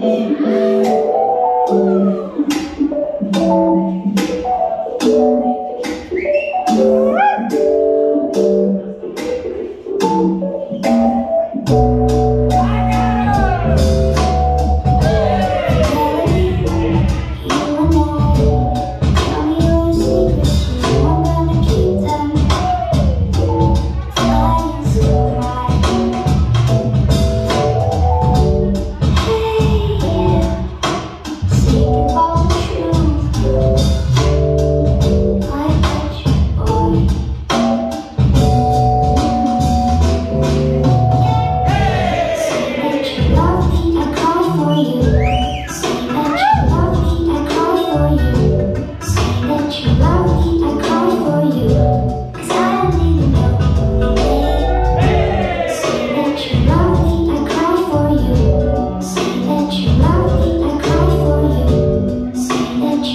Thank.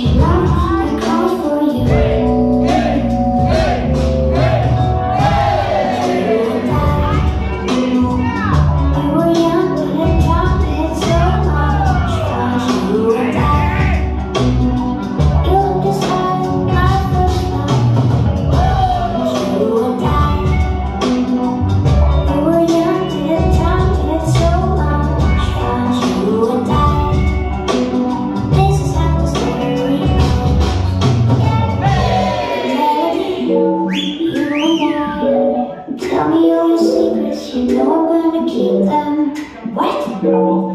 Yeah. Tell me all your secrets, you know I'm gonna keep them. What?